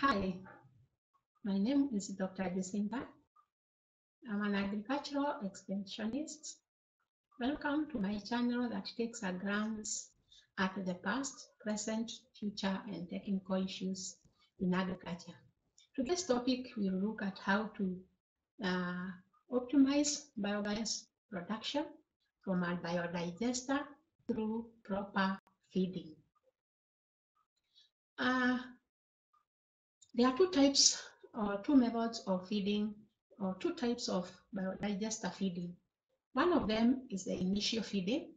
Hi, my name is Dr. Jecinta. I'm an agricultural extensionist. Welcome to my channel that takes a glance at the past, present, future, and technical issues in agriculture. Today's topic will look at how to uh, optimize biogas production from a biodigester through proper feeding. Uh, there are two types or two methods of feeding or two types of biodigester feeding. One of them is the initial feeding,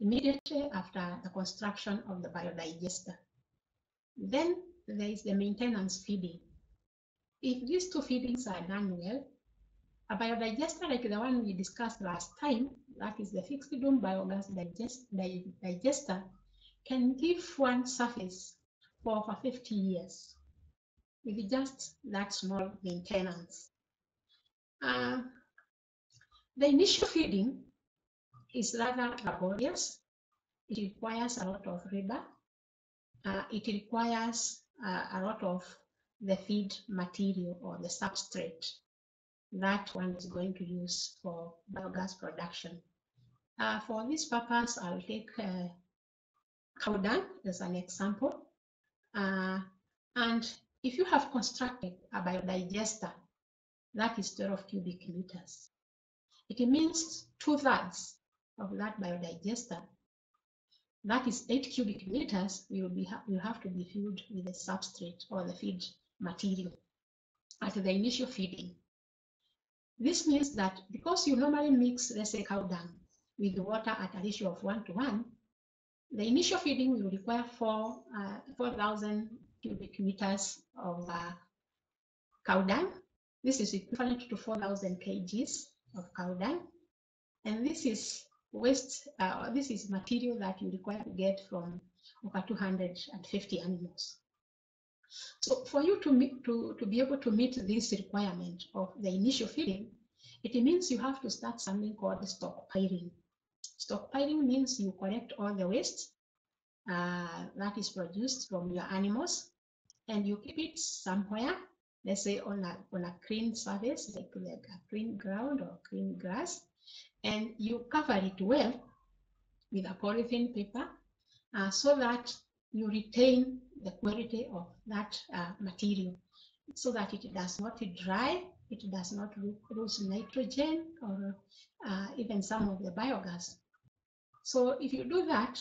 immediately after the construction of the biodigester. Then there is the maintenance feeding. If these two feedings are done well, a biodigester like the one we discussed last time, that is the fixed dome biogas digest, digester, can give one surface for over 50 years with just that small maintenance. Uh, the initial feeding is rather laborious. It requires a lot of labor. Uh, it requires uh, a lot of the feed material or the substrate that one is going to use for biogas production. Uh, for this purpose, I'll take cow dung as an example. Uh, and if you have constructed a biodigester, that is 12 cubic meters. It means two thirds of that biodigester, that is 8 cubic meters, will, be will have to be filled with the substrate or the feed material at the initial feeding. This means that because you normally mix, let's say, cow dung with water at a ratio of 1 to 1, the initial feeding will require 4 uh, 4,000 cubic meters of uh, cow dung. This is equivalent to 4,000 kgs of cow dung. And this is waste, uh, this is material that you require to get from over 250 animals. So for you to, meet, to, to be able to meet this requirement of the initial feeding, it means you have to start something called stockpiling. Stockpiling means you collect all the waste uh, that is produced from your animals and you keep it somewhere, let's say on a, on a clean surface, like, like a clean ground or clean grass, and you cover it well with a polythene paper uh, so that you retain the quality of that uh, material so that it does not dry, it does not lose nitrogen or uh, even some of the biogas. So if you do that,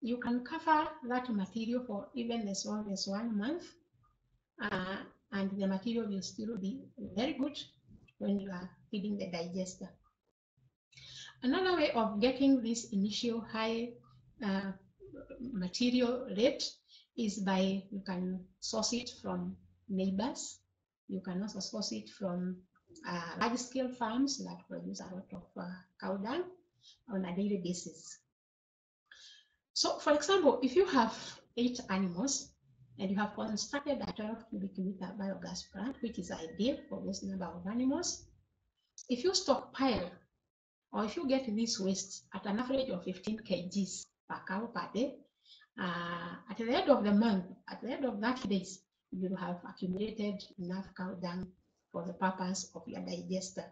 you can cover that material for even as long as one month uh, and the material will still be very good when you are feeding the digester. Another way of getting this initial high uh, material rate is by you can source it from neighbors. You can also source it from uh, large scale farms that produce a lot of uh, cow dung on a daily basis. So, for example, if you have eight animals and you have constructed a 12 cubic meter biogas plant, which is ideal for this number of animals, if you stockpile or if you get this waste at an average of 15 kgs per cow per day, uh, at the end of the month, at the end of 30 days, you have accumulated enough cow dung for the purpose of your digester.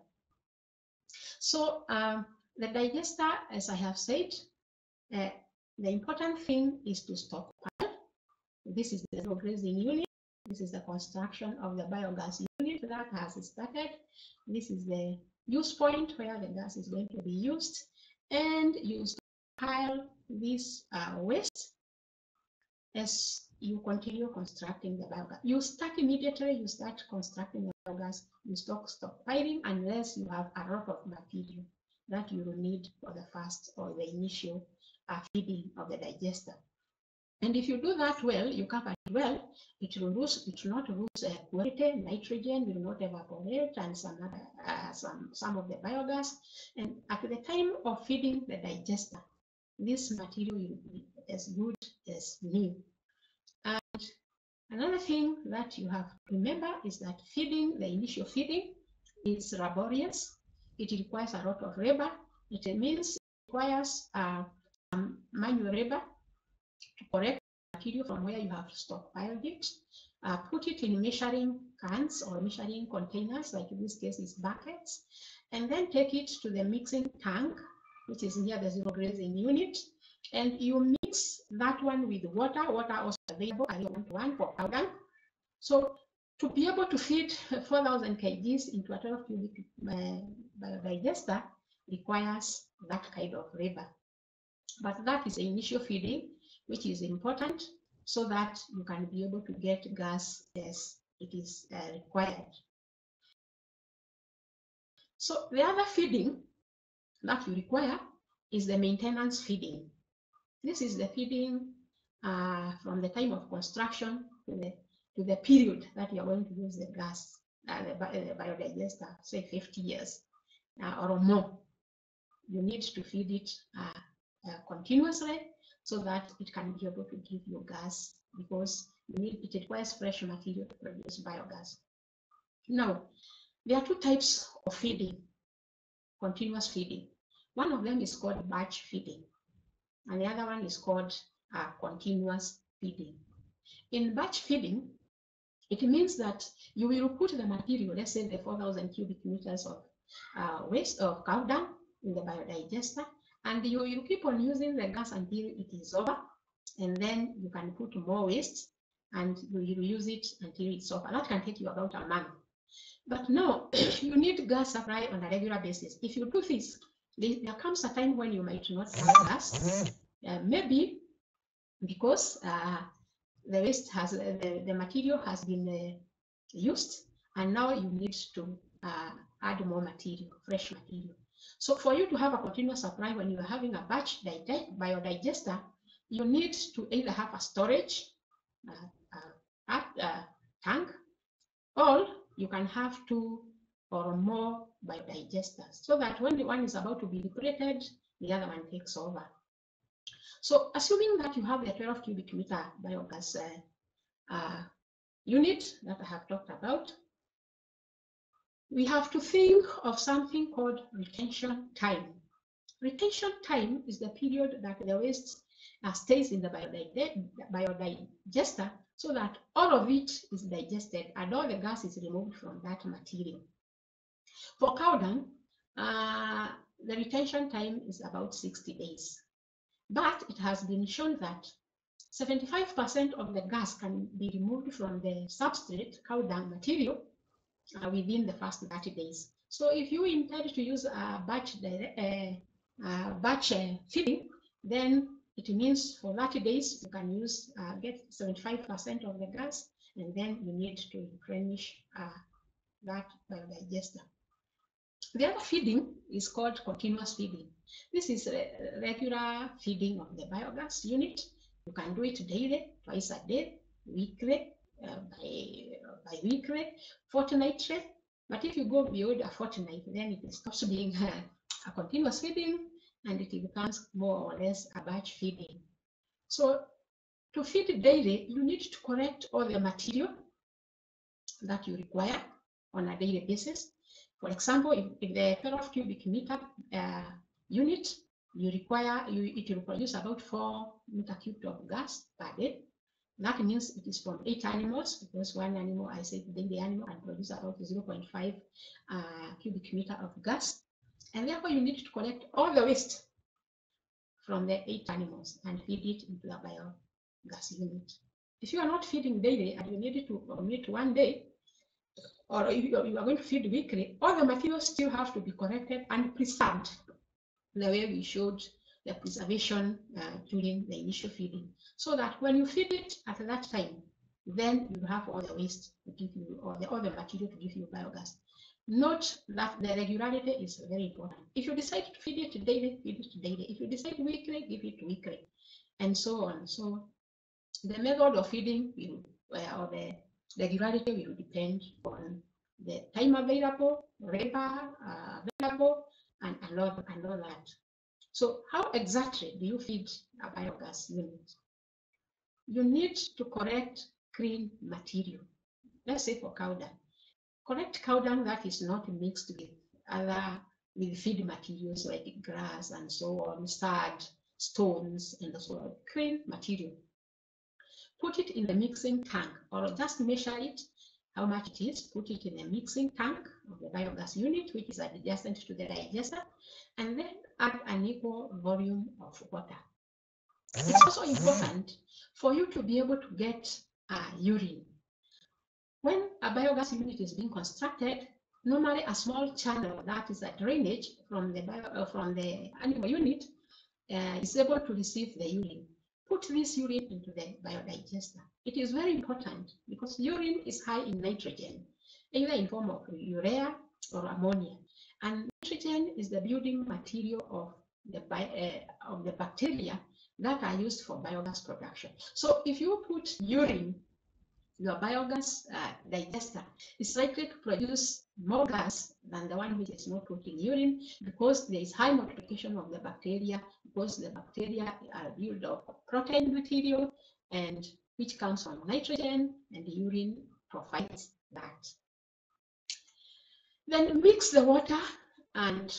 So um, the digester, as I have said, uh, the important thing is to stockpile. This is the grazing unit. This is the construction of the biogas unit that has started. This is the use point where the gas is going to be used. And you stockpile this uh, waste as you continue constructing the biogas. You start immediately, you start constructing the biogas, you stop stockpiling unless you have a lot of material that you will need for the first or the initial uh, feeding of the digester. And if you do that well, you cover it well, it will lose, it will not lose uh, quality, nitrogen will not evaporate, and some other, uh, some some of the biogas. And at the time of feeding the digester, this material will be as good as new. And another thing that you have to remember is that feeding, the initial feeding, is laborious. It requires a lot of labor. It means it requires uh, to correct material from where you have stockpiled it. uh, put it in measuring cans or measuring containers, like in this case is buckets, and then take it to the mixing tank, which is near the zero grazing unit, and you mix that one with water, water also available, I want one for powder. So to be able to feed 4,000 kgs into a 12 cubic uh, biodigester requires that kind of labor. But that is initial feeding, which is important so that you can be able to get gas as it is uh, required. So the other feeding that you require is the maintenance feeding. This is the feeding uh, from the time of construction to the, to the period that you are going to use the gas, uh, the, the, biodigester, say 50 years uh, or more. You need to feed it uh, continuously so that it can be able to give you gas because you need, it requires fresh material to produce biogas. Now, there are two types of feeding, continuous feeding. One of them is called batch feeding, and the other one is called uh, continuous feeding. In batch feeding, it means that you will put the material, let's say the 4,000 cubic meters of uh, waste of cow dung in the biodigester, and you will keep on using the gas until it is over and then you can put more waste and you use it until it's over. That can take you about a month. But no, you need gas supply on a regular basis. If you do this there comes a time when you might not have gas. Uh, maybe because uh, the waste has uh, the, the material has been uh, used and now you need to uh, add more material fresh material so for you to have a continuous supply when you are having a batch biodigester, you need to either have a storage uh, uh, uh, tank or you can have two or more biodigesters so that when the one is about to be depleted, the other one takes over. So assuming that you have the 12 cubic meter biogas uh, uh, unit that I have talked about, we have to think of something called retention time. Retention time is the period that the waste uh, stays in the biodigester so that all of it is digested and all the gas is removed from that material. For cow dung, uh, the retention time is about 60 days. But it has been shown that 75% of the gas can be removed from the substrate, cow dung material, uh, within the first 30 days. So if you intend to use a batch, uh, batch uh, feeding, then it means for 30 days you can use uh, get 75% of the gas, and then you need to replenish uh, that digester. The other feeding is called continuous feeding. This is regular feeding of the biogas unit. You can do it daily, twice a day, weekly, uh, by, uh, bi-weekly, fortnightly. But if you go beyond a fortnight, then it stops being a continuous feeding and it becomes more or less a batch feeding. So to feed daily, you need to collect all the material that you require on a daily basis. For example, if, if the 12 cubic meter uh, unit, you require, you, it will produce about 4 meter cubed of gas per day. That means it is from eight animals because one animal, I said, then the animal can produce about 0.5 uh, cubic meter of gas. And therefore, you need to collect all the waste from the eight animals and feed it into the biogas unit. If you are not feeding daily and you need it to omit one day, or if you are going to feed weekly, all the materials still have to be collected and preserved the way we showed the preservation uh, during the initial feeding. So that when you feed it at that time, then you have all the waste to give you, or the other material to give you biogas. Note that the regularity is very important. If you decide to feed it daily, feed it daily. If you decide weekly, give it weekly, and so on. So the method of feeding will, uh, or the regularity will depend on the time available, labor uh, available, and, a lot, and all that. So how exactly do you feed a biogas unit? You need to collect clean material. Let's say for cow dung. Collect cow dung that is not mixed with other with feed materials like grass and so on, sand, stones, and so on. Clean material. put it in the mixing tank or just measure it how much it is, put it in a mixing tank of the biogas unit, which is adjacent to the digester, and then add an equal volume of water. It's also important for you to be able to get uh, urine. When a biogas unit is being constructed, normally a small channel that is a drainage from the bio, uh, from the animal unit uh, is able to receive the urine. Put this urine into the biodigester. It is very important because urine is high in nitrogen, either in form of urea or ammonia. And nitrogen is the building material of the, uh, of the bacteria that are used for biogas production. So if you put urine, your biogas uh, digester is likely to produce more gas than the one which is not putting urine because there is high multiplication of the bacteria because the bacteria are built of protein material and which comes from nitrogen and the urine provides that. Then mix the water and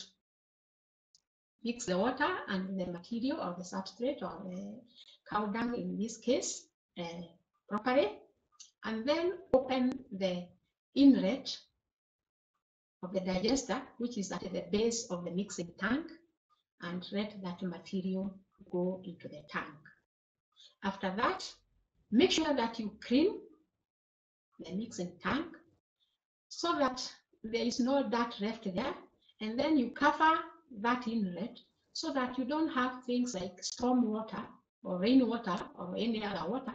mix the water and the material or the substrate or the cow dung in this case uh, properly and then open the inlet of the digester which is at the base of the mixing tank and let that material go into the tank. After that, make sure that you clean the mixing tank so that there is no dirt left there and then you cover that inlet so that you don't have things like storm water or rainwater or any other water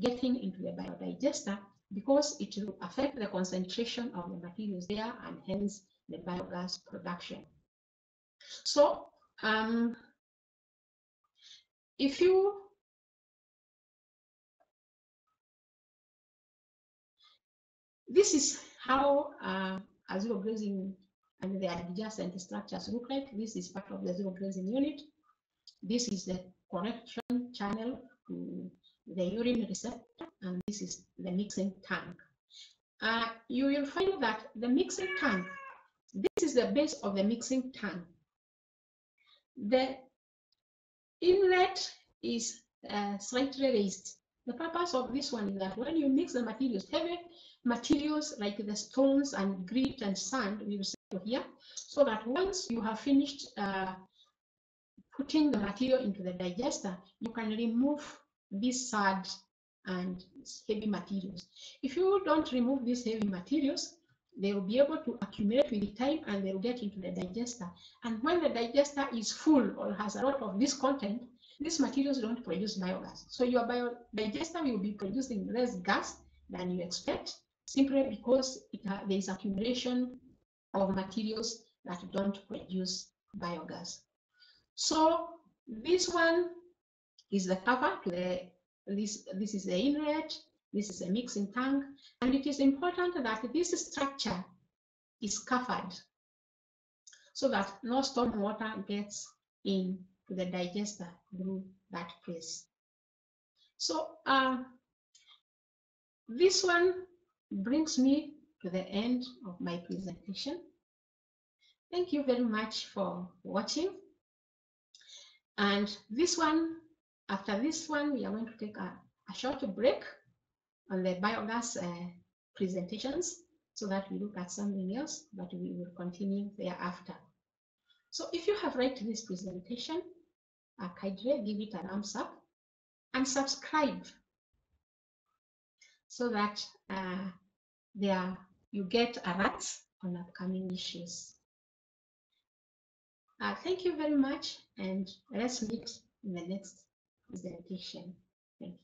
getting into the biodigester because it will affect the concentration of the materials there and hence the biogas production. So um, if you this is how uh, a zero grazing and the adjacent structures look like. This is part of the zero grazing unit. This is the connection channel to the urine receptor, and this is the mixing tank. Uh, you will find that the mixing tank, this is the base of the mixing tank. The inlet is uh, slightly raised. The purpose of this one is that when you mix the materials, heavy materials like the stones and grit and sand we will settle here, so that once you have finished uh, putting the material into the digester, you can remove this sand and heavy materials. If you don't remove these heavy materials, they will be able to accumulate with the time and they will get into the digester. And when the digester is full or has a lot of this content, these materials don't produce biogas. So your bio digester will be producing less gas than you expect, simply because there is accumulation of materials that don't produce biogas. So this one is the cover to the this this is the inlet this is a mixing tank and it is important that this structure is covered so that no storm water gets into the digester through that place. So uh, this one brings me to the end of my presentation. Thank you very much for watching and this one after this one, we are going to take a, a short break on the biogas uh, presentations so that we look at something else, but we will continue thereafter. So if you have liked this presentation, uh, kindly give it a thumbs up and subscribe so that uh, there you get alerts on upcoming issues. Uh, thank you very much and let's meet in the next presentation. Thank you.